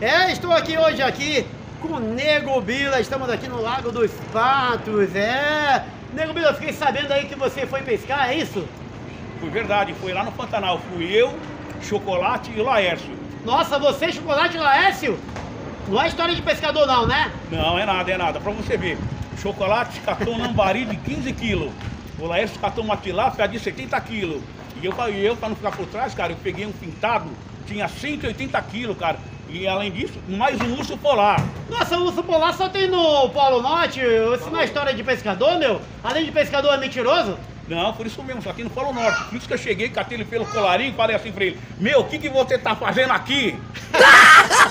É, estou aqui hoje aqui com o Nego Bila, estamos aqui no Lago dos Patos, é. Nego Bila, eu fiquei sabendo aí que você foi pescar, é isso? Foi verdade, foi lá no Pantanal. Fui eu, Chocolate e o Laércio. Nossa, você, Chocolate e Laércio? Não é história de pescador não, né? Não, é nada, é nada. Pra você ver, o Chocolate catou um lambari de 15 quilos. O Laércio catou uma tilápia de 70 quilos. E eu, e eu, pra não ficar por trás, cara, eu peguei um pintado, tinha 180 quilos, cara. E além disso, mais um urso polar. Nossa, urso polar só tem no Polo Norte. Isso não é história de pescador, meu? Além de pescador é mentiroso? Não, por isso mesmo, só aqui no Polo Norte. Por isso que eu cheguei, catei ele pelo colarinho e falei assim pra ele: Meu, o que, que você tá fazendo aqui?